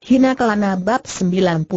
Hina Kelana Bab 90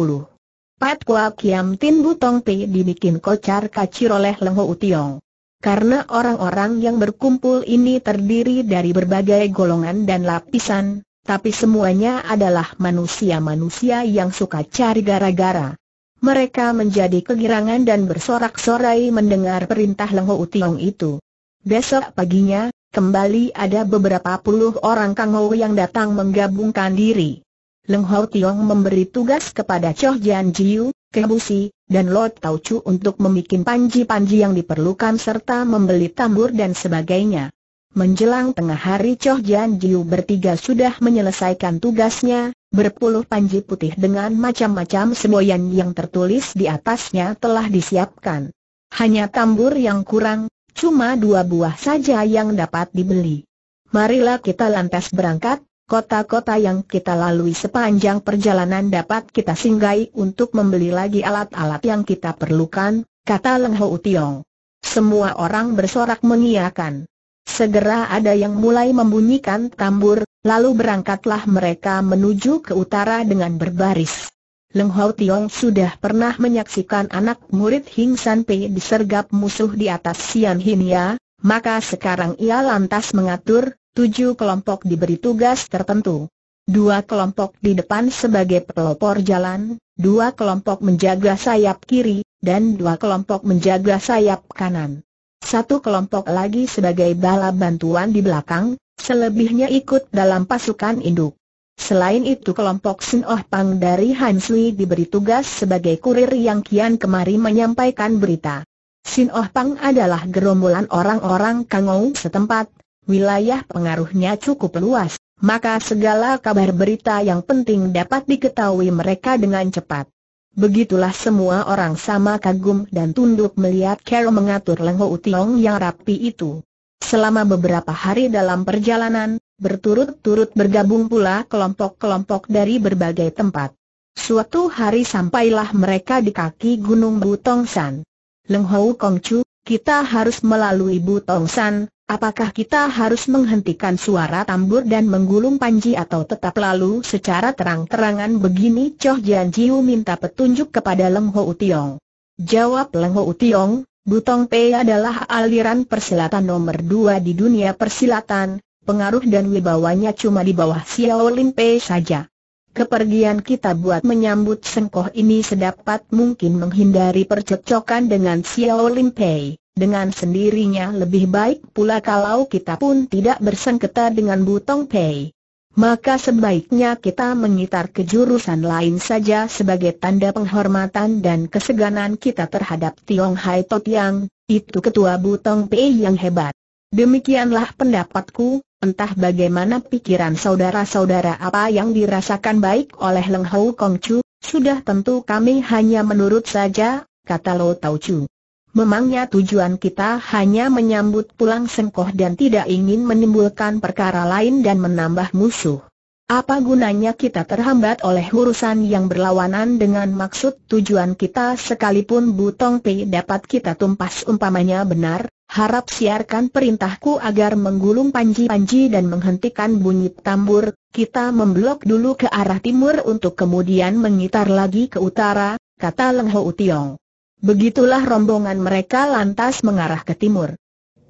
Pat Kwa Kiam Tin Butong P dibikin kocar kacir oleh Leng Ho Tiong. Karena orang-orang yang berkumpul ini terdiri dari berbagai golongan dan lapisan, tapi semuanya adalah manusia-manusia yang suka cari gara-gara. Mereka menjadi kegirangan dan bersorak-sorai mendengar perintah Leng Ho Tiong itu. Besok paginya, kembali ada beberapa puluh orang Kang Ho yang datang menggabungkan diri. Leng Ho Tiong memberi tugas kepada Choh Jian Jiu, Kebusi, dan Lord Tau Chu untuk membuat panji-panji yang diperlukan serta membeli tambur dan sebagainya. Menjelang tengah hari Choh Jian Jiu bertiga sudah menyelesaikan tugasnya, berpuluh panji putih dengan macam-macam semboyan yang tertulis di atasnya telah disiapkan. Hanya tambur yang kurang, cuma dua buah saja yang dapat dibeli. Marilah kita lantas berangkat, Kota-kota yang kita lalui sepanjang perjalanan dapat kita singgahi untuk membeli lagi alat-alat yang kita perlukan, kata Leng Ho Tiong. Semua orang bersorak mengiyakan. Segera ada yang mulai membunyikan tambur, lalu berangkatlah mereka menuju ke utara dengan berbaris. Leng Ho Tiong sudah pernah menyaksikan anak murid Hing San Pei disergap musuh di atas Sian Hinia, maka sekarang ia lantas mengatur, tujuh kelompok diberi tugas tertentu. Dua kelompok di depan sebagai pelopor jalan, dua kelompok menjaga sayap kiri, dan dua kelompok menjaga sayap kanan. Satu kelompok lagi sebagai bala bantuan di belakang, selebihnya ikut dalam pasukan induk. Selain itu kelompok Sin Oh Pang dari Han Sui diberi tugas sebagai kurir yang kian kemari menyampaikan berita. Sin Oh Pang adalah gerombolan orang-orang Kangou setempat, wilayah pengaruhnya cukup luas, maka segala kabar berita yang penting dapat diketahui mereka dengan cepat. Begitulah semua orang sama kagum dan tunduk melihat Carol mengatur Leng Ho Tiong yang rapi itu. Selama beberapa hari dalam perjalanan, berturut-turut bergabung pula kelompok-kelompok dari berbagai tempat. Suatu hari sampailah mereka di kaki Gunung Butong San. Leng Ho Kong Chu, kita harus melalui Butong San, Apakah kita harus menghentikan suara tambur dan menggulung panji atau tetap lalu secara terang-terangan begini Choh Jian Jiu minta petunjuk kepada Leng Ho Tiong. Jawab Leng Ho Tiong, Butong Pei adalah aliran persilatan nomor dua di dunia persilatan, pengaruh dan wibawanya cuma di bawah Xiao Lin Pei saja. Kepergian kita buat menyambut sengkoh ini sedapat mungkin menghindari percekcokan dengan Xiao Lin Pei. Dengan sendirinya lebih baik pula kalau kita pun tidak bersengketa dengan Butong Pei. Maka sebaiknya kita mengitar ke jurusan lain saja sebagai tanda penghormatan dan keseganan kita terhadap Tiong Hai Totiang, itu ketua Butong Pei yang hebat. Demikianlah pendapatku, entah bagaimana pikiran saudara-saudara apa yang dirasakan baik oleh Leng Hou Kong Chu, sudah tentu kami hanya menurut saja, kata Lo Tau Chu. Memangnya tujuan kita hanya menyambut pulang sengkoh dan tidak ingin menimbulkan perkara lain dan menambah musuh. Apa gunanya kita terhambat oleh urusan yang berlawanan dengan maksud tujuan kita sekalipun Butong P dapat kita tumpas umpamanya benar, harap siarkan perintahku agar menggulung panji-panji dan menghentikan bunyi tambur, kita memblok dulu ke arah timur untuk kemudian mengitar lagi ke utara, kata Leng Ho Tiong. Begitulah rombongan mereka lantas mengarah ke timur.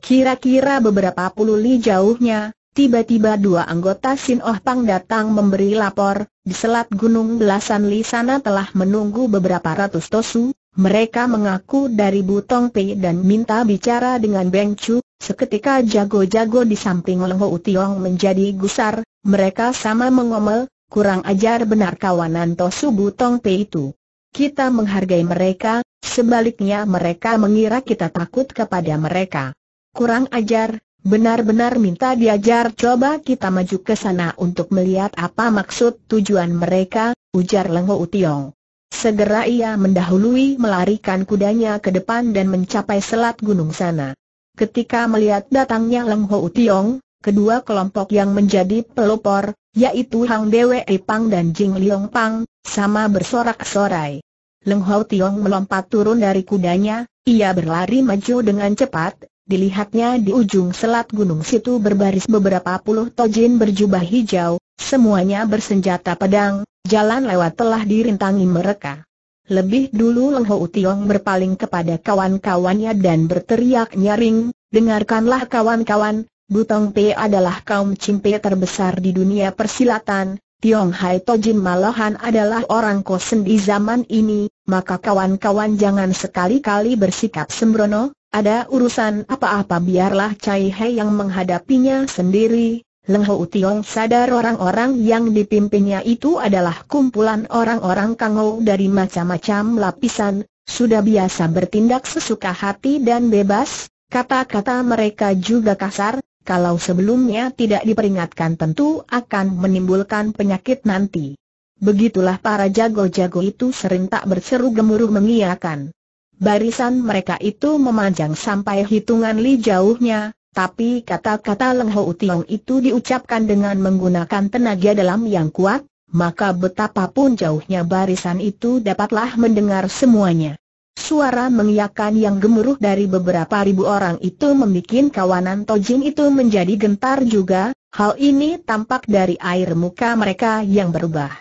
Kira-kira beberapa puluh li jauhnya, tiba-tiba dua anggota Sin Oh Pang datang memberi lapor, di selat gunung belasan li sana telah menunggu beberapa ratus tosu, mereka mengaku dari Butong Pei dan minta bicara dengan Beng Chu, seketika jago-jago di samping Leng Ho Tiong menjadi gusar, mereka sama mengomel, kurang ajar benar kawanan Tosu Butong Pei itu. Kita menghargai mereka, sebaliknya mereka mengira kita takut kepada mereka. Kurang ajar, benar-benar minta diajar coba kita maju ke sana untuk melihat apa maksud tujuan mereka, ujar Lengho Utiong. Segera ia mendahului melarikan kudanya ke depan dan mencapai selat gunung sana. Ketika melihat datangnya Lengho Utiong, kedua kelompok yang menjadi pelopor, yaitu Hang Dewe Ipang dan Jing Liong Pang, sama bersorak-sorai. Leng Hao Tiong melompat turun dari kudanya, ia berlari maju dengan cepat, dilihatnya di ujung selat gunung situ berbaris beberapa puluh tojin berjubah hijau, semuanya bersenjata pedang, jalan lewat telah dirintangi mereka. Lebih dulu Leng Ho Tiong berpaling kepada kawan-kawannya dan berteriak nyaring, dengarkanlah kawan-kawan, Butong P adalah kaum cimpe terbesar di dunia persilatan, Tiong Hai Tojin malahan adalah orang kosen di zaman ini, maka kawan-kawan jangan sekali-kali bersikap sembrono, ada urusan apa-apa biarlah Cai Hai yang menghadapinya sendiri, Leng Ho Tiong sadar orang-orang yang dipimpinnya itu adalah kumpulan orang-orang kangou dari macam-macam lapisan, sudah biasa bertindak sesuka hati dan bebas, kata-kata mereka juga kasar, kalau sebelumnya tidak diperingatkan tentu akan menimbulkan penyakit nanti. Begitulah para jago-jago itu sering tak berseru gemuruh mengiyakan. Barisan mereka itu memanjang sampai hitungan li jauhnya, tapi kata-kata Leng Ho Tiong itu diucapkan dengan menggunakan tenaga dalam yang kuat, maka betapapun jauhnya barisan itu dapatlah mendengar semuanya. Suara mengiyakan yang gemuruh dari beberapa ribu orang itu membuat kawanan Tojin itu menjadi gentar juga, hal ini tampak dari air muka mereka yang berubah.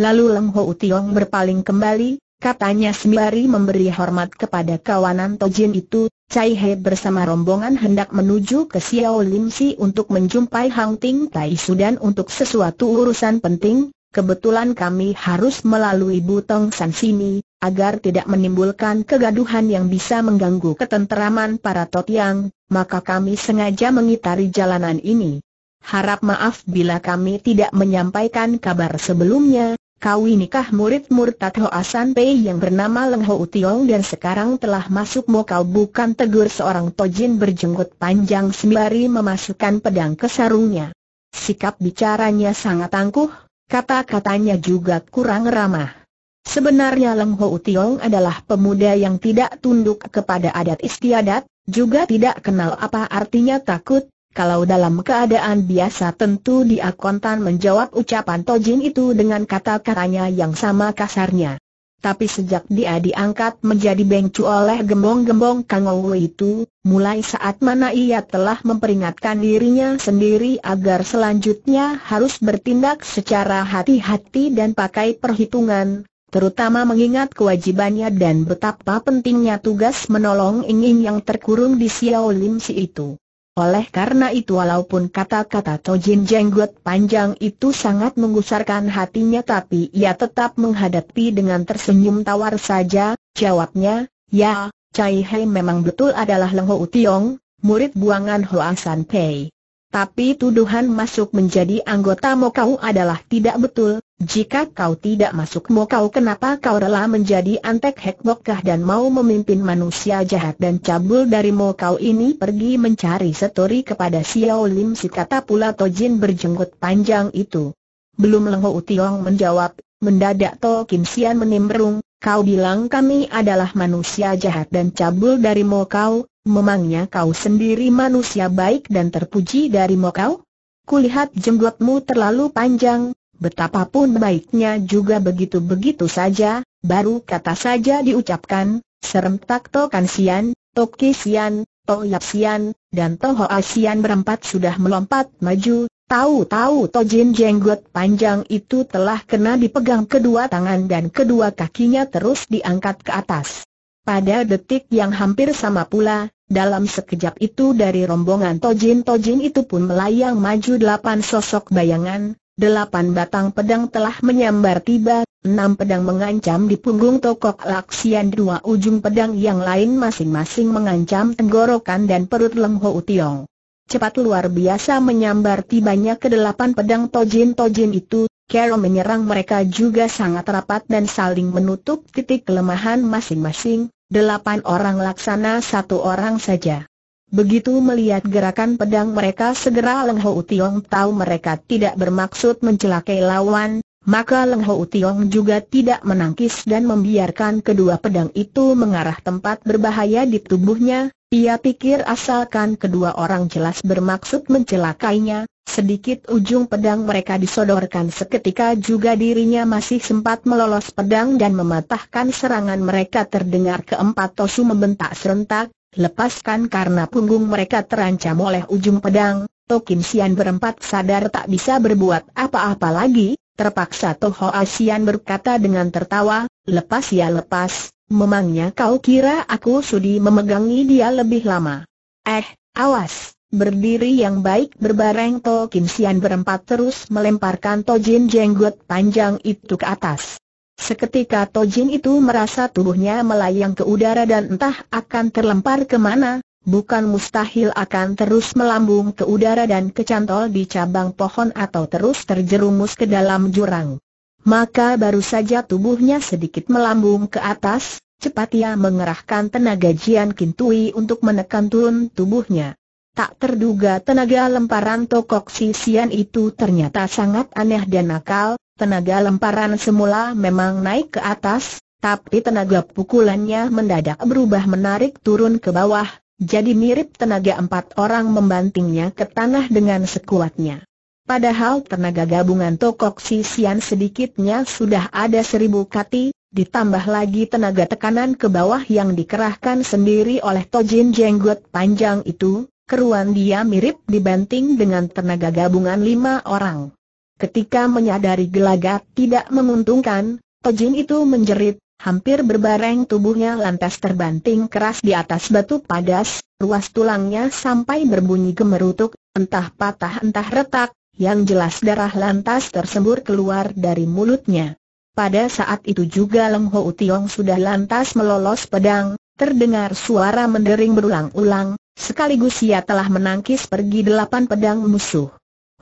Lalu Leng Ho Tiong berpaling kembali, Katanya sembari memberi hormat kepada kawanan Tojin itu, Cai He bersama rombongan hendak menuju ke Xiao Lim Si untuk menjumpai Hang Ting Tai Sudan untuk sesuatu urusan penting, kebetulan kami harus melalui Butong San sini, agar tidak menimbulkan kegaduhan yang bisa mengganggu ketenteraman para Totiang, maka kami sengaja mengitari jalanan ini. Harap maaf bila kami tidak menyampaikan kabar sebelumnya, Kau nikah murid murtad Hoa San Pei yang bernama Leng Ho Tiong dan sekarang telah masuk Mo kau bukan tegur seorang tojin berjenggot panjang sembari memasukkan pedang ke sarungnya. Sikap bicaranya sangat tangguh, kata-katanya juga kurang ramah. Sebenarnya Leng Ho Tiong adalah pemuda yang tidak tunduk kepada adat istiadat, juga tidak kenal apa artinya takut, kalau dalam keadaan biasa tentu dia kontan menjawab ucapan Tojin itu dengan kata-katanya yang sama kasarnya. Tapi sejak dia diangkat menjadi bengcu oleh gembong-gembong Kangou itu, mulai saat mana ia telah memperingatkan dirinya sendiri agar selanjutnya harus bertindak secara hati-hati dan pakai perhitungan, terutama mengingat kewajibannya dan betapa pentingnya tugas menolong Inging yang terkurung di Xiao Lim Si itu. Oleh karena itu walaupun kata-kata Tojin jenggot panjang itu sangat menggusarkan hatinya tapi ia tetap menghadapi dengan tersenyum tawar saja, jawabnya, ya, Cai Hei memang betul adalah Leng Ho Tiong, murid buangan Hoa San Pei. Tapi tuduhan masuk menjadi anggota Mokau adalah tidak betul, jika kau tidak masuk mau kau kenapa kau rela menjadi antek hekbokkah dan mau memimpin manusia jahat dan cabul dari mau kau ini? Pergi mencari setori kepada Xiao Lim si kata pula Tojin berjenggot panjang itu. Belum Leng Ho Tiong menjawab, mendadak To Kim Sian menimbrung, kau bilang kami adalah manusia jahat dan cabul dari mau kau, memangnya kau sendiri manusia baik dan terpuji dari kau? Kulihat jenggotmu terlalu panjang, Betapapun baiknya juga begitu-begitu saja, baru kata saja diucapkan, serentak To Kansian, To Kisian, To Yapsian, dan To Hoasian berempat sudah melompat maju, tahu-tahu To Jin jenggot panjang itu telah kena dipegang kedua tangan dan kedua kakinya terus diangkat ke atas. Pada detik yang hampir sama pula, dalam sekejap itu dari rombongan Tojin Tojin itu pun melayang maju delapan sosok bayangan, Delapan batang pedang telah menyambar tiba, enam pedang mengancam di punggung tokok laksian dua ujung pedang yang lain masing-masing mengancam tenggorokan dan perut Leng Ho Tiong. Cepat luar biasa menyambar tibanya ke delapan pedang tojin-tojin itu, Carol menyerang mereka juga sangat rapat dan saling menutup titik kelemahan masing-masing, delapan orang laksana satu orang saja. Begitu melihat gerakan pedang mereka segera Leng Ho Tiong tahu mereka tidak bermaksud mencelakai lawan, maka Leng Ho Tiong juga tidak menangkis dan membiarkan kedua pedang itu mengarah tempat berbahaya di tubuhnya, ia pikir asalkan kedua orang jelas bermaksud mencelakainya, sedikit ujung pedang mereka disodorkan seketika juga dirinya masih sempat melolos pedang dan mematahkan serangan mereka terdengar keempat tosu membentak serentak, lepaskan karena punggung mereka terancam oleh ujung pedang, Tokin Sian berempat sadar tak bisa berbuat apa-apa lagi, terpaksa Toho Asian berkata dengan tertawa, lepas ya lepas, memangnya kau kira aku sudi memegangi dia lebih lama? Eh, awas, berdiri yang baik berbareng Tokin Sian berempat terus melemparkan Tojin jenggot panjang itu ke atas. Seketika Tojin itu merasa tubuhnya melayang ke udara dan entah akan terlempar ke mana, bukan mustahil akan terus melambung ke udara dan kecantol di cabang pohon atau terus terjerumus ke dalam jurang. Maka baru saja tubuhnya sedikit melambung ke atas, cepat ia mengerahkan tenaga Jian Kintui untuk menekan turun tubuhnya. Tak terduga tenaga lemparan tokok sisian itu ternyata sangat aneh dan nakal, tenaga lemparan semula memang naik ke atas, tapi tenaga pukulannya mendadak berubah menarik turun ke bawah, jadi mirip tenaga empat orang membantingnya ke tanah dengan sekuatnya. Padahal tenaga gabungan Tokok Sisian sedikitnya sudah ada seribu kati, ditambah lagi tenaga tekanan ke bawah yang dikerahkan sendiri oleh Tojin Jenggot panjang itu, keruan dia mirip dibanting dengan tenaga gabungan lima orang. Ketika menyadari gelagat tidak menguntungkan, Tojin itu menjerit, Hampir berbareng tubuhnya lantas terbanting keras di atas batu padas, ruas tulangnya sampai berbunyi gemerutuk, entah patah entah retak, yang jelas darah lantas tersembur keluar dari mulutnya. Pada saat itu juga Leng Ho Tiong sudah lantas melolos pedang, terdengar suara mendering berulang-ulang, sekaligus ia telah menangkis pergi delapan pedang musuh.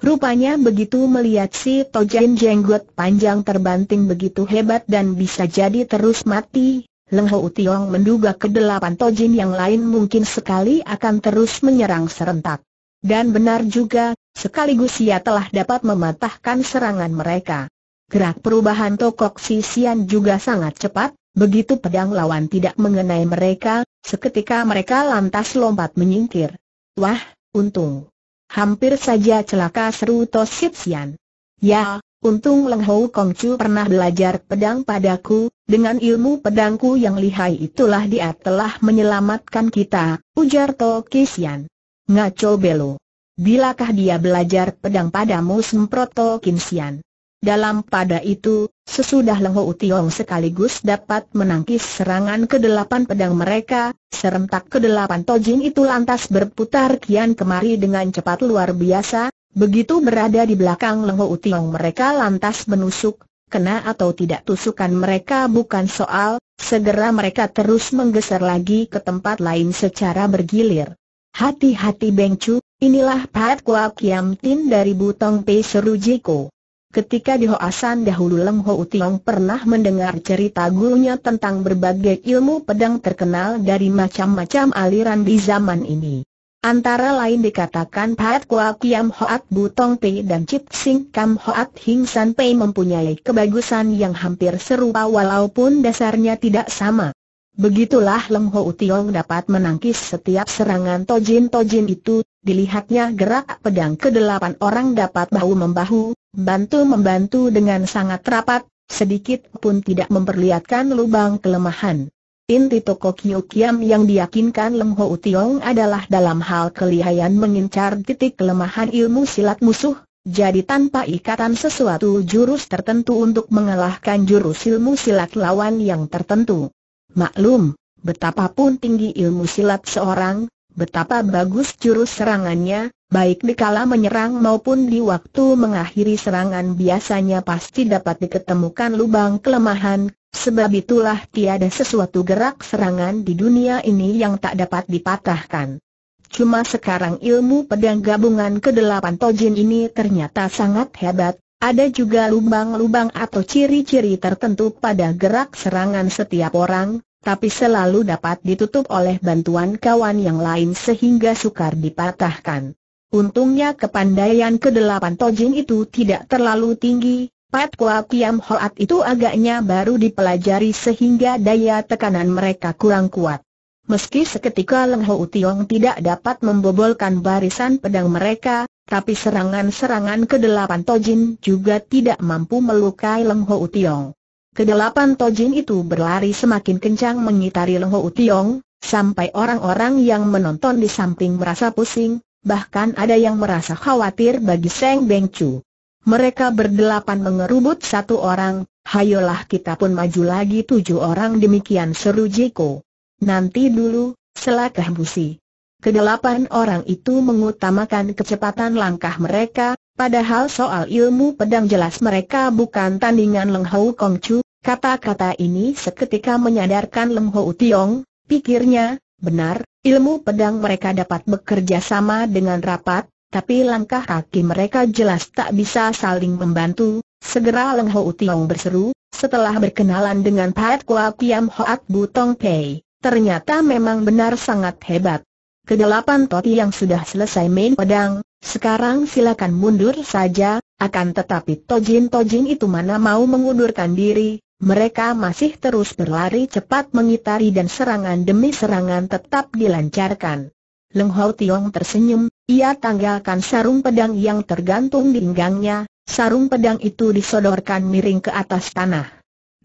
Rupanya begitu melihat si Tojain jenggot panjang terbanting begitu hebat dan bisa jadi terus mati, Leng Ho Tiong menduga kedelapan Tojin yang lain mungkin sekali akan terus menyerang serentak. Dan benar juga, sekaligus ia telah dapat mematahkan serangan mereka. Gerak perubahan Tokok Sisian juga sangat cepat, begitu pedang lawan tidak mengenai mereka, seketika mereka lantas lompat menyingkir. Wah, untung. Hampir saja celaka seru Tosit Sian. Ya, untung Leng Hou Kong Chu pernah belajar pedang padaku, dengan ilmu pedangku yang lihai itulah dia telah menyelamatkan kita, ujar To Kisian. Ngaco belo. Bilakah dia belajar pedang padamu semprot To Kinsian? Dalam pada itu, sesudah Leng Ho Tiong sekaligus dapat menangkis serangan ke delapan pedang mereka, serentak ke delapan tojin itu lantas berputar kian kemari dengan cepat luar biasa, begitu berada di belakang Leng Ho Tiong mereka lantas menusuk, kena atau tidak tusukan mereka bukan soal, segera mereka terus menggeser lagi ke tempat lain secara bergilir. Hati-hati Beng Chu, inilah Pat Kwa Kiam Tin dari Butong Pei Serujiko. Ketika di Hoasan dahulu Leng Ho Tiong pernah mendengar cerita gurunya tentang berbagai ilmu pedang terkenal dari macam-macam aliran di zaman ini. Antara lain dikatakan Pat Kwa Kiam Hoat Butong Pei dan Chip Sing Kam Hoat Hing San Pei mempunyai kebagusan yang hampir serupa walaupun dasarnya tidak sama. Begitulah Leng Ho Tiong dapat menangkis setiap serangan Tojin-Tojin itu, dilihatnya gerak pedang ke delapan orang dapat bahu-membahu, bantu-membantu dengan sangat rapat, sedikit pun tidak memperlihatkan lubang kelemahan. Inti toko Kyo Kiam yang diyakinkan Leng Ho Tiong adalah dalam hal kelihayan mengincar titik kelemahan ilmu silat musuh, jadi tanpa ikatan sesuatu jurus tertentu untuk mengalahkan jurus ilmu silat lawan yang tertentu. Maklum, betapapun tinggi ilmu silat seorang, betapa bagus jurus serangannya, baik dikala menyerang maupun di waktu mengakhiri serangan biasanya pasti dapat diketemukan lubang kelemahan, sebab itulah tiada sesuatu gerak serangan di dunia ini yang tak dapat dipatahkan. Cuma sekarang ilmu pedang gabungan ke-8 Tojin ini ternyata sangat hebat, ada juga lubang-lubang atau ciri-ciri tertentu pada gerak serangan setiap orang, tapi selalu dapat ditutup oleh bantuan kawan yang lain sehingga sukar dipatahkan. Untungnya kepandaian ke-8 Tojin itu tidak terlalu tinggi, Pat Kwa Kiam Hoat itu agaknya baru dipelajari sehingga daya tekanan mereka kurang kuat. Meski seketika Leng Ho Tiong tidak dapat membobolkan barisan pedang mereka, tapi serangan-serangan ke-8 Tojin juga tidak mampu melukai Leng Ho Tiong. Kedelapan Tojin itu berlari semakin kencang mengitari Leng Ho Tiong, sampai orang-orang yang menonton di samping merasa pusing, bahkan ada yang merasa khawatir bagi Seng Beng Chu. Mereka berdelapan mengerubut satu orang, hayolah kita pun maju lagi tujuh orang demikian seru Jiko. Nanti dulu, selakah busi. Kedelapan orang itu mengutamakan kecepatan langkah mereka, padahal soal ilmu pedang jelas mereka bukan tandingan Leng Hou Kong Chu. Kata-kata ini seketika menyadarkan Leng Hou Tiong, pikirnya, benar, ilmu pedang mereka dapat bekerja sama dengan rapat, tapi langkah kaki mereka jelas tak bisa saling membantu. Segera Leng Ho Tiong berseru, setelah berkenalan dengan Pat Kua Kiam Hoat Butong Pei, ternyata memang benar sangat hebat. Kedelapan toti yang sudah selesai main pedang, sekarang silakan mundur saja, akan tetapi Tojin-Tojin itu mana mau mengundurkan diri, mereka masih terus berlari cepat mengitari dan serangan demi serangan tetap dilancarkan. Leng Hao Tiong tersenyum, ia tanggalkan sarung pedang yang tergantung di pinggangnya, sarung pedang itu disodorkan miring ke atas tanah.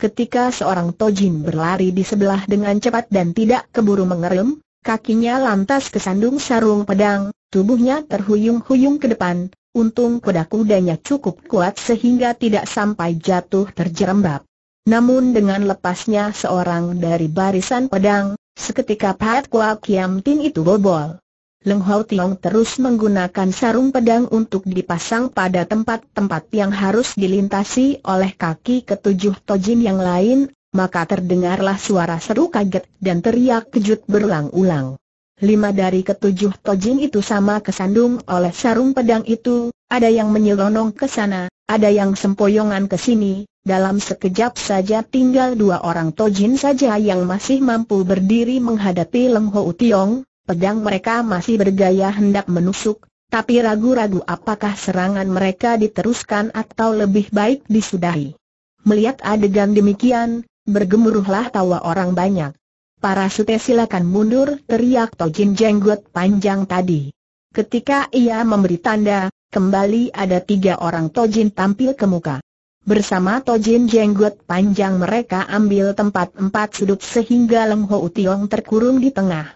Ketika seorang Tojin berlari di sebelah dengan cepat dan tidak keburu mengerem, kakinya lantas kesandung sarung pedang, tubuhnya terhuyung-huyung ke depan, untung kuda-kudanya cukup kuat sehingga tidak sampai jatuh terjerembab. Namun dengan lepasnya seorang dari barisan pedang, Seketika Pat Kua Kiam Tin itu bobol. Leng Hao Tiong terus menggunakan sarung pedang untuk dipasang pada tempat-tempat yang harus dilintasi oleh kaki ketujuh tojin yang lain, maka terdengarlah suara seru kaget dan teriak kejut berulang-ulang. Lima dari ketujuh tojin itu sama kesandung oleh sarung pedang itu, ada yang menyelonong ke sana, ada yang sempoyongan ke sini, dalam sekejap saja tinggal dua orang Tojin saja yang masih mampu berdiri menghadapi Leng Ho Tiong, pedang mereka masih bergaya hendak menusuk, tapi ragu-ragu apakah serangan mereka diteruskan atau lebih baik disudahi. Melihat adegan demikian, bergemuruhlah tawa orang banyak. Para sute silakan mundur, teriak Tojin jenggot panjang tadi. Ketika ia memberi tanda, kembali ada tiga orang Tojin tampil ke muka. Bersama Tojin jenggot panjang mereka ambil tempat empat sudut sehingga Leng Ho Tiong terkurung di tengah.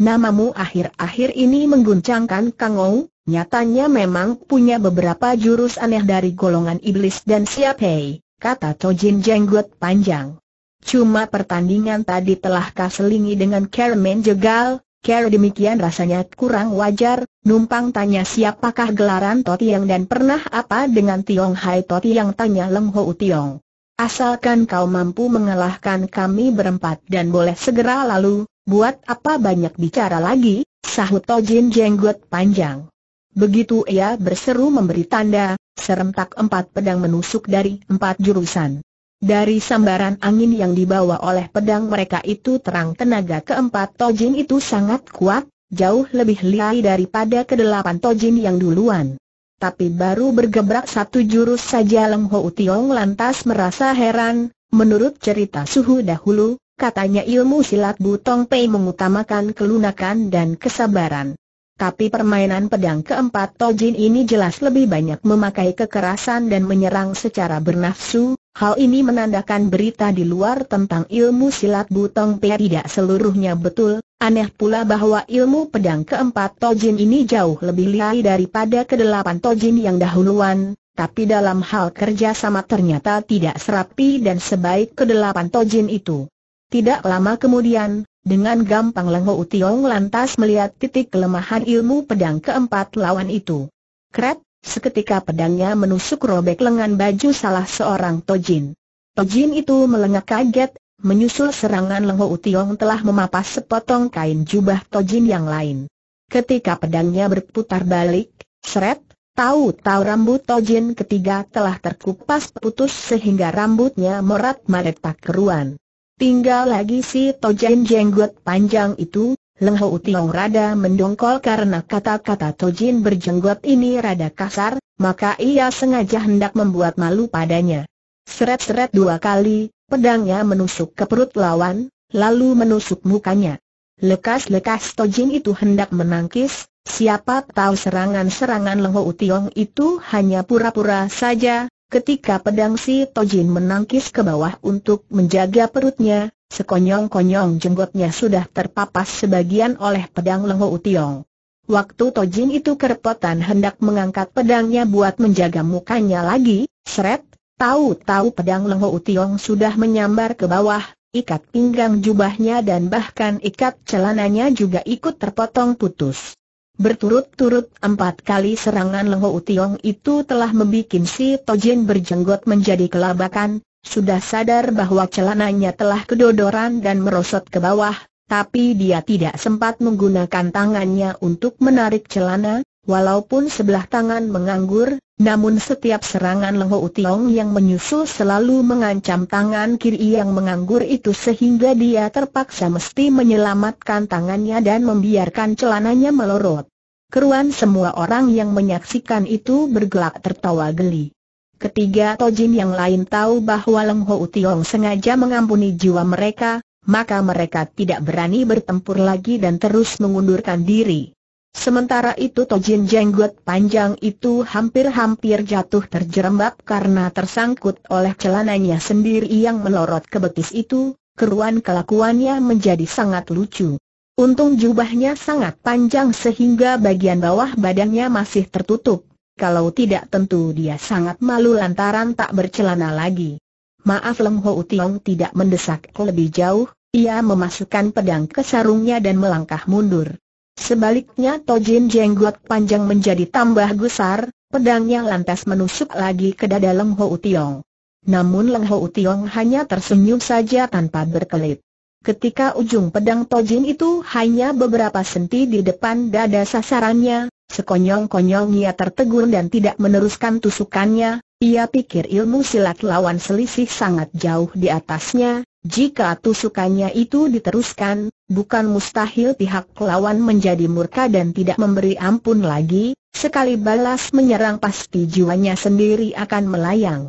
Namamu akhir-akhir ini mengguncangkan Kang Ou, nyatanya memang punya beberapa jurus aneh dari golongan iblis dan siap hei, kata Tojin jenggot panjang. Cuma pertandingan tadi telah kaselingi dengan Carmen jegal, Care demikian rasanya kurang wajar, numpang tanya siapakah gelaran Totiang dan pernah apa dengan Tiong Hai Totiang tanya Leng Ho Tiong. Asalkan kau mampu mengalahkan kami berempat dan boleh segera lalu, buat apa banyak bicara lagi, sahut Tojin jenggot panjang. Begitu ia berseru memberi tanda, serentak empat pedang menusuk dari empat jurusan. Dari sambaran angin yang dibawa oleh pedang mereka itu terang tenaga keempat Tojin itu sangat kuat, jauh lebih lihai daripada kedelapan Tojin yang duluan. Tapi baru bergebrak satu jurus saja Leng Ho Tiong lantas merasa heran, menurut cerita suhu dahulu, katanya ilmu silat Butong Pei mengutamakan kelunakan dan kesabaran. Tapi permainan pedang keempat Tojin ini jelas lebih banyak memakai kekerasan dan menyerang secara bernafsu, Hal ini menandakan berita di luar tentang ilmu silat Butong Pei tidak seluruhnya betul, aneh pula bahwa ilmu pedang keempat Tojin ini jauh lebih lihai daripada kedelapan Tojin yang dahuluan, tapi dalam hal kerja sama ternyata tidak serapi dan sebaik kedelapan Tojin itu. Tidak lama kemudian, dengan gampang Leng Ho Tiong lantas melihat titik kelemahan ilmu pedang keempat lawan itu. Kret, Seketika pedangnya menusuk robek lengan baju salah seorang Tojin. Tojin itu melengak kaget, menyusul serangan Leng Ho Tiong telah memapas sepotong kain jubah Tojin yang lain. Ketika pedangnya berputar balik, seret, tahu-tahu rambut Tojin ketiga telah terkupas putus sehingga rambutnya merat maret tak keruan. Tinggal lagi si Tojin jenggot panjang itu, Leng Ho Tiong rada mendongkol karena kata-kata Tojin berjenggot ini rada kasar, maka ia sengaja hendak membuat malu padanya. Seret-seret dua kali, pedangnya menusuk ke perut lawan, lalu menusuk mukanya. Lekas-lekas Tojin itu hendak menangkis, siapa tahu serangan-serangan Leng Ho Tiong itu hanya pura-pura saja, ketika pedang si Tojin menangkis ke bawah untuk menjaga perutnya, sekonyong-konyong jenggotnya sudah terpapas sebagian oleh pedang Leng Tiong. Waktu Tojin itu kerepotan hendak mengangkat pedangnya buat menjaga mukanya lagi, seret, tahu-tahu pedang Leng Ho Tiong sudah menyambar ke bawah, ikat pinggang jubahnya dan bahkan ikat celananya juga ikut terpotong putus. Berturut-turut empat kali serangan Leng Ho Tiong itu telah membuat si Tojin berjenggot menjadi kelabakan, sudah sadar bahwa celananya telah kedodoran dan merosot ke bawah, tapi dia tidak sempat menggunakan tangannya untuk menarik celana, walaupun sebelah tangan menganggur, namun setiap serangan Leng Ho Tiong yang menyusul selalu mengancam tangan kiri yang menganggur itu sehingga dia terpaksa mesti menyelamatkan tangannya dan membiarkan celananya melorot. Keruan semua orang yang menyaksikan itu bergelak tertawa geli. Ketiga Tojin yang lain tahu bahwa Leng Ho Tiong sengaja mengampuni jiwa mereka, maka mereka tidak berani bertempur lagi dan terus mengundurkan diri. Sementara itu Tojin jenggot panjang itu hampir-hampir jatuh terjerembab karena tersangkut oleh celananya sendiri yang melorot ke betis itu, keruan kelakuannya menjadi sangat lucu. Untung jubahnya sangat panjang sehingga bagian bawah badannya masih tertutup, kalau tidak tentu dia sangat malu lantaran tak bercelana lagi. Maaf Leng Ho Tiong tidak mendesak lebih jauh, ia memasukkan pedang ke sarungnya dan melangkah mundur. Sebaliknya Tojin jenggot panjang menjadi tambah gusar, pedangnya lantas menusuk lagi ke dada Leng Ho Tiong. Namun Leng Ho Tiong hanya tersenyum saja tanpa berkelit. Ketika ujung pedang Tojin itu hanya beberapa senti di depan dada sasarannya, sekonyong-konyong ia tertegun dan tidak meneruskan tusukannya, ia pikir ilmu silat lawan selisih sangat jauh di atasnya, jika tusukannya itu diteruskan, bukan mustahil pihak lawan menjadi murka dan tidak memberi ampun lagi, sekali balas menyerang pasti jiwanya sendiri akan melayang.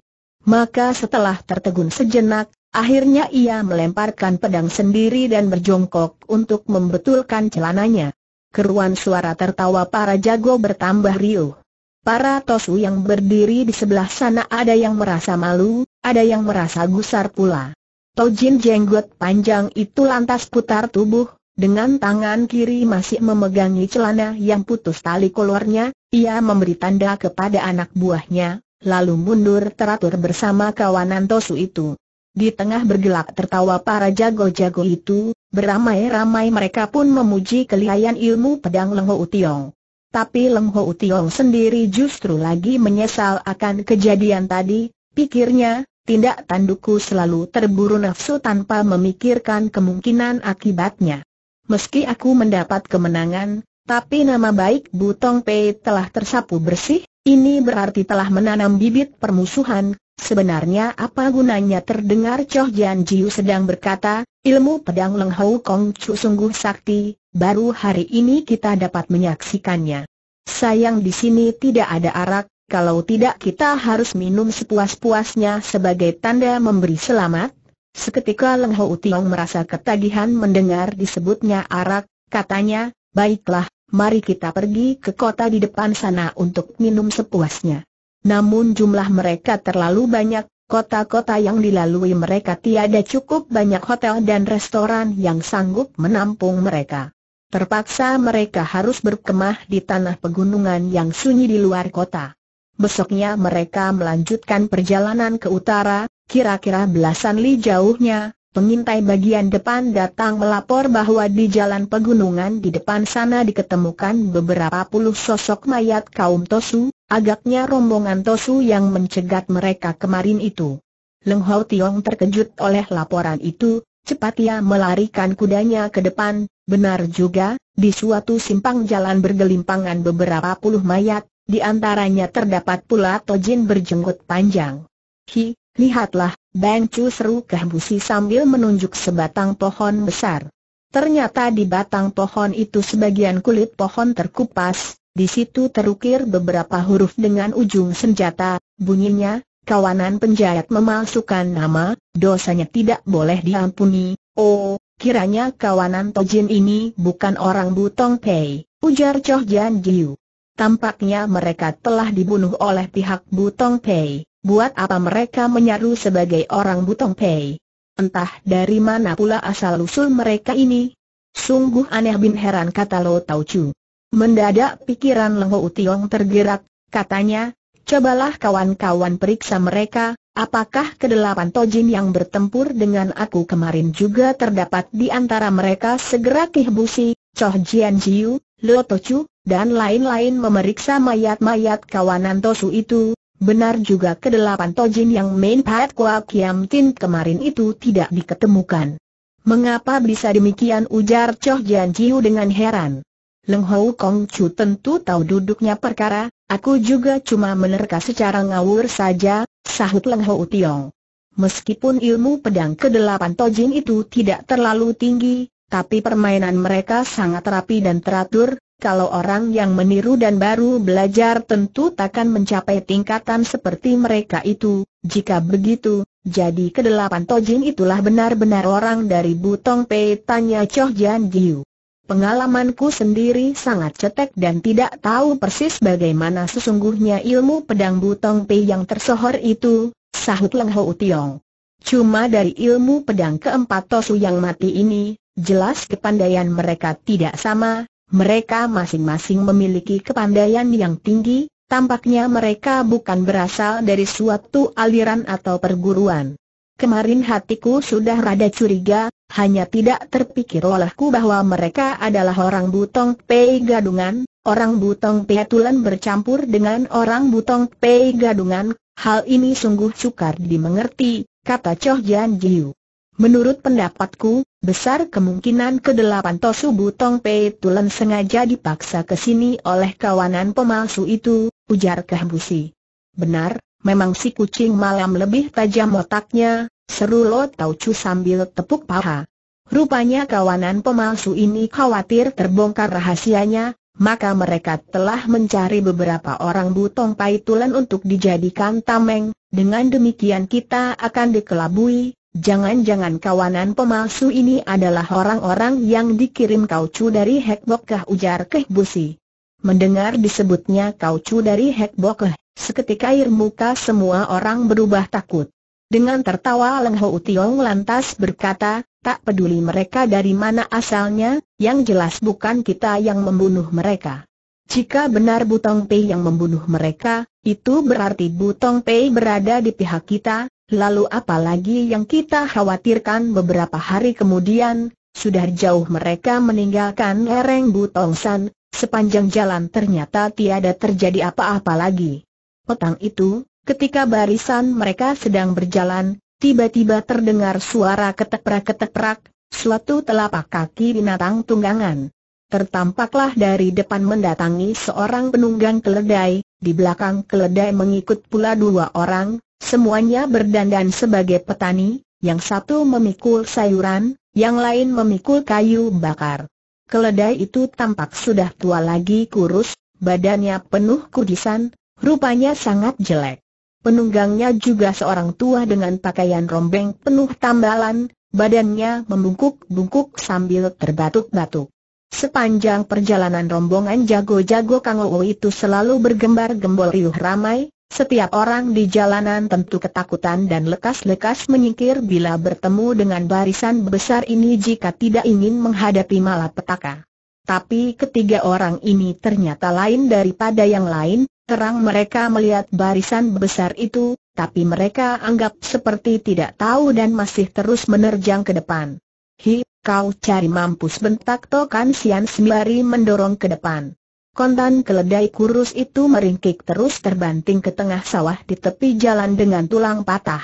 Maka setelah tertegun sejenak, akhirnya ia melemparkan pedang sendiri dan berjongkok untuk membetulkan celananya. Keruan suara tertawa para jago bertambah riuh. Para tosu yang berdiri di sebelah sana ada yang merasa malu, ada yang merasa gusar pula. Tojin jenggot panjang itu lantas putar tubuh, dengan tangan kiri masih memegangi celana yang putus tali kolornya, ia memberi tanda kepada anak buahnya, lalu mundur teratur bersama kawanan Tosu itu. Di tengah bergelak tertawa para jago-jago itu, beramai-ramai mereka pun memuji kelihayan ilmu pedang Leng Ho Tiong. Tapi Leng Ho Tiong sendiri justru lagi menyesal akan kejadian tadi, pikirnya, tindak tandukku selalu terburu nafsu tanpa memikirkan kemungkinan akibatnya. Meski aku mendapat kemenangan, tapi nama baik Butong Pei telah tersapu bersih, ini berarti telah menanam bibit permusuhan. Sebenarnya apa gunanya terdengar Choh Jian Jiu sedang berkata, ilmu pedang Leng Hou Kong Chu sungguh sakti, baru hari ini kita dapat menyaksikannya. Sayang di sini tidak ada arak, kalau tidak kita harus minum sepuas-puasnya sebagai tanda memberi selamat. Seketika Leng Ho Tiong merasa ketagihan mendengar disebutnya arak, katanya, baiklah, mari kita pergi ke kota di depan sana untuk minum sepuasnya. Namun jumlah mereka terlalu banyak, kota-kota yang dilalui mereka tiada cukup banyak hotel dan restoran yang sanggup menampung mereka. Terpaksa mereka harus berkemah di tanah pegunungan yang sunyi di luar kota. Besoknya mereka melanjutkan perjalanan ke utara, kira-kira belasan li jauhnya, pengintai bagian depan datang melapor bahwa di jalan pegunungan di depan sana diketemukan beberapa puluh sosok mayat kaum Tosu, agaknya rombongan Tosu yang mencegat mereka kemarin itu. Leng Hao Tiong terkejut oleh laporan itu, cepat ia melarikan kudanya ke depan, Benar juga, di suatu simpang jalan bergelimpangan beberapa puluh mayat, di antaranya terdapat pula Tojin berjenggot panjang. Hi, lihatlah, Bang Chu seru Kahbusi sambil menunjuk sebatang pohon besar. Ternyata di batang pohon itu sebagian kulit pohon terkupas, di situ terukir beberapa huruf dengan ujung senjata, bunyinya, kawanan penjahit memalsukan nama, dosanya tidak boleh diampuni, oh, Kiranya kawanan Tojin ini bukan orang Butong Pei, ujar Choh Jan Jiu. Tampaknya mereka telah dibunuh oleh pihak Butong Pei, buat apa mereka menyaru sebagai orang Butong Pei? Entah dari mana pula asal-usul mereka ini. Sungguh aneh bin heran kata Lo Tau Chu. Mendadak pikiran Leng Ho Tiong tergerak, katanya, cobalah kawan-kawan periksa mereka, apakah kedelapan tojin yang bertempur dengan aku kemarin juga terdapat di antara mereka segera Kih Busi, Choh Jian Jiu, Lo Tochu, dan lain-lain memeriksa mayat-mayat kawanan Tosu itu, benar juga kedelapan tojin yang main Pat Kwa Kiam Tin kemarin itu tidak diketemukan. Mengapa bisa demikian ujar Choh Jian Jiu dengan heran. Leng Hou Kong Chu tentu tahu duduknya perkara, aku juga cuma menerka secara ngawur saja, sahut Leng Hou Tiong. Meskipun ilmu pedang kedelapan Tojin itu tidak terlalu tinggi, tapi permainan mereka sangat rapi dan teratur, kalau orang yang meniru dan baru belajar tentu takkan mencapai tingkatan seperti mereka itu, jika begitu, jadi kedelapan Tojin itulah benar-benar orang dari Butong Pei tanya Choh Jian Jiu. Pengalamanku sendiri sangat cetek dan tidak tahu persis bagaimana sesungguhnya ilmu pedang butong pei yang tersohor itu, sahut Leng Ho Tiong. Cuma dari ilmu pedang keempat Tosu yang mati ini, jelas kepandaian mereka tidak sama, mereka masing-masing memiliki kepandaian yang tinggi, tampaknya mereka bukan berasal dari suatu aliran atau perguruan. Kemarin hatiku sudah rada curiga, hanya tidak terpikir olehku bahwa mereka adalah orang butong pei gadungan, orang butong pei tulan bercampur dengan orang butong pei gadungan, hal ini sungguh sukar dimengerti, kata Choh Jian Jiu. Menurut pendapatku, besar kemungkinan kedelapan Tosu Butong Pei Tulen sengaja dipaksa ke sini oleh kawanan pemalsu itu, ujar Kahbusi. Benar, memang si kucing malam lebih tajam otaknya, seru Lo Tau Chu sambil tepuk paha. Rupanya kawanan pemalsu ini khawatir terbongkar rahasianya, maka mereka telah mencari beberapa orang butong paitulan untuk dijadikan tameng, dengan demikian kita akan dikelabui, jangan-jangan kawanan pemalsu ini adalah orang-orang yang dikirim kaucu dari Hekbokah ujar Keh Busi. Mendengar disebutnya kaucu dari Hekbokah, Seketika air muka semua orang berubah takut. Dengan tertawa Leng Ho Tiong lantas berkata, tak peduli mereka dari mana asalnya, yang jelas bukan kita yang membunuh mereka. Jika benar Butong Pei yang membunuh mereka, itu berarti Butong Pei berada di pihak kita, lalu apalagi yang kita khawatirkan beberapa hari kemudian, sudah jauh mereka meninggalkan lereng Butong San, sepanjang jalan ternyata tiada terjadi apa-apa lagi. Petang itu, ketika barisan mereka sedang berjalan, tiba-tiba terdengar suara keteprak-keteprak, suatu telapak kaki binatang tunggangan. Tertampaklah dari depan mendatangi seorang penunggang keledai, di belakang keledai mengikut pula dua orang, semuanya berdandan sebagai petani, yang satu memikul sayuran, yang lain memikul kayu bakar. Keledai itu tampak sudah tua lagi kurus, badannya penuh kudisan, Rupanya sangat jelek. Penunggangnya juga seorang tua dengan pakaian rombeng penuh tambalan, badannya membungkuk-bungkuk sambil terbatuk-batuk. Sepanjang perjalanan rombongan jago-jago Kangou itu selalu bergembar-gembor riuh ramai, setiap orang di jalanan tentu ketakutan dan lekas-lekas menyingkir bila bertemu dengan barisan besar ini jika tidak ingin menghadapi malapetaka. Tapi ketiga orang ini ternyata lain daripada yang lain, terang mereka melihat barisan besar itu, tapi mereka anggap seperti tidak tahu dan masih terus menerjang ke depan. Hi, kau cari mampus bentak Tokan Sian sembari mendorong ke depan. Kontan keledai kurus itu meringkik terus terbanting ke tengah sawah di tepi jalan dengan tulang patah.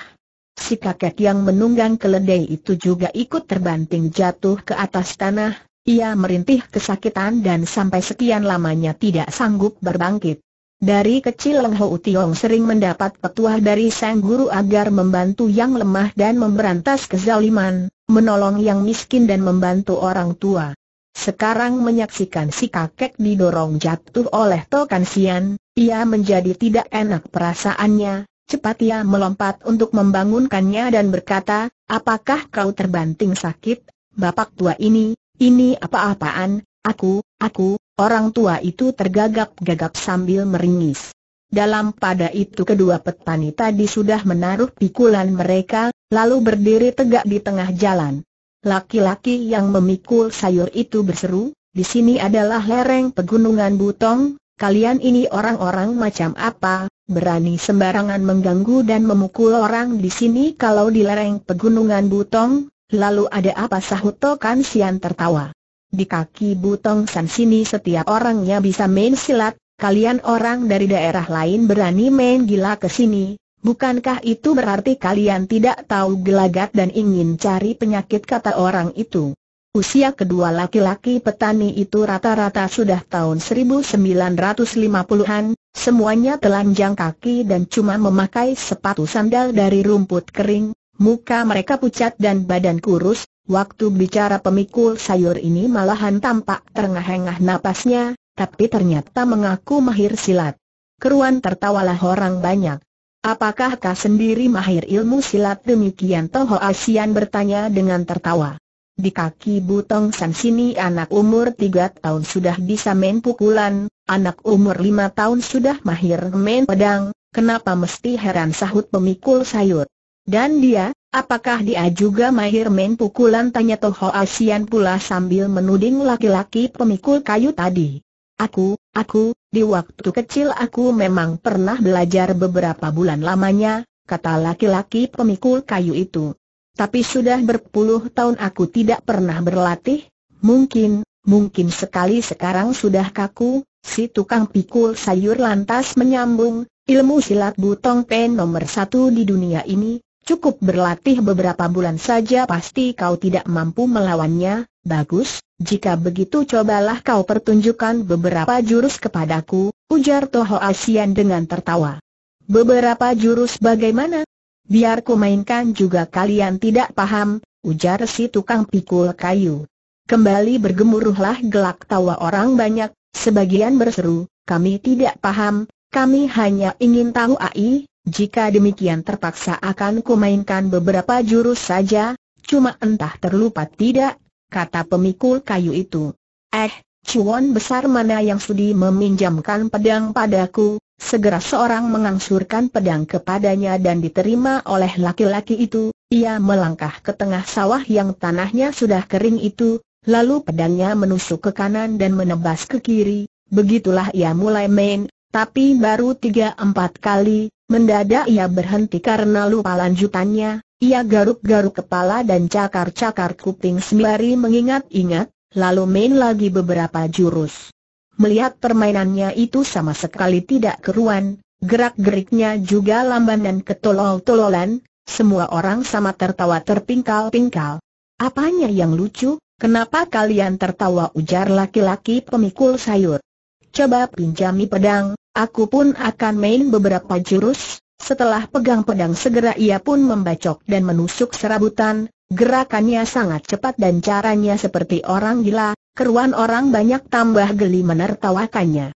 Si kakek yang menunggang keledai itu juga ikut terbanting jatuh ke atas tanah, ia merintih kesakitan dan sampai sekian lamanya tidak sanggup berbangkit. Dari kecil Leng Ho Tiong sering mendapat petuah dari sang guru agar membantu yang lemah dan memberantas kezaliman, menolong yang miskin dan membantu orang tua. Sekarang menyaksikan si kakek didorong jatuh oleh Tokan Sian, ia menjadi tidak enak perasaannya, cepat ia melompat untuk membangunkannya dan berkata, apakah kau terbanting sakit, bapak tua ini, ini apa-apaan, aku, aku, orang tua itu tergagap-gagap sambil meringis. Dalam pada itu kedua petani tadi sudah menaruh pikulan mereka, lalu berdiri tegak di tengah jalan. Laki-laki yang memikul sayur itu berseru, di sini adalah lereng pegunungan Butong, kalian ini orang-orang macam apa, berani sembarangan mengganggu dan memukul orang di sini kalau di lereng pegunungan Butong, lalu ada apa? Sahut Tokan Sian tertawa. Di kaki Butong San sini setiap orangnya bisa main silat, kalian orang dari daerah lain berani main gila ke sini, bukankah itu berarti kalian tidak tahu gelagat dan ingin cari penyakit kata orang itu? Usia kedua laki-laki petani itu rata-rata sudah tahun 1950-an, semuanya telanjang kaki dan cuma memakai sepatu sandal dari rumput kering, muka mereka pucat dan badan kurus, waktu bicara pemikul sayur ini malahan tampak terengah-engah napasnya, tapi ternyata mengaku mahir silat. Keruan tertawalah orang banyak. Apakah kau sendiri mahir ilmu silat demikian Toho Asian bertanya dengan tertawa. Di kaki Butong San sini anak umur tiga tahun sudah bisa main pukulan, anak umur lima tahun sudah mahir main pedang, kenapa mesti heran sahut pemikul sayur. Dan dia, apakah dia juga mahir main pukulan tanya Toho Asian pula sambil menuding laki-laki pemikul kayu tadi. Aku, aku, di waktu kecil aku memang pernah belajar beberapa bulan lamanya, kata laki-laki pemikul kayu itu. Tapi sudah berpuluh tahun aku tidak pernah berlatih, mungkin, mungkin sekali sekarang sudah kaku, si tukang pikul sayur lantas menyambung, ilmu silat butong pen nomor satu di dunia ini, cukup berlatih beberapa bulan saja pasti kau tidak mampu melawannya, bagus, jika begitu cobalah kau pertunjukkan beberapa jurus kepadaku, ujar Toho Asian dengan tertawa. Beberapa jurus bagaimana? Biar ku mainkan juga kalian tidak paham, ujar si tukang pikul kayu. Kembali bergemuruhlah gelak tawa orang banyak, sebagian berseru, kami tidak paham, kami hanya ingin tahu AI, jika demikian terpaksa akan ku mainkan beberapa jurus saja, cuma entah terlupa tidak, kata pemikul kayu itu. Eh, cuan besar mana yang sudi meminjamkan pedang padaku, Segera seorang mengangsurkan pedang kepadanya dan diterima oleh laki-laki itu, ia melangkah ke tengah sawah yang tanahnya sudah kering itu, lalu pedangnya menusuk ke kanan dan menebas ke kiri, begitulah ia mulai main, tapi baru tiga empat kali, mendadak ia berhenti karena lupa lanjutannya, ia garuk-garuk kepala dan cakar-cakar kuping sembari mengingat-ingat, lalu main lagi beberapa jurus. Melihat permainannya itu sama sekali tidak keruan, gerak-geriknya juga lamban dan ketolol-tololan, semua orang sama tertawa terpingkal-pingkal. Apanya yang lucu, kenapa kalian tertawa ujar laki-laki pemikul sayur? Coba pinjami pedang, aku pun akan main beberapa jurus, setelah pegang pedang segera ia pun membacok dan menusuk serabutan, gerakannya sangat cepat dan caranya seperti orang gila, Keruan orang banyak tambah geli menertawakannya.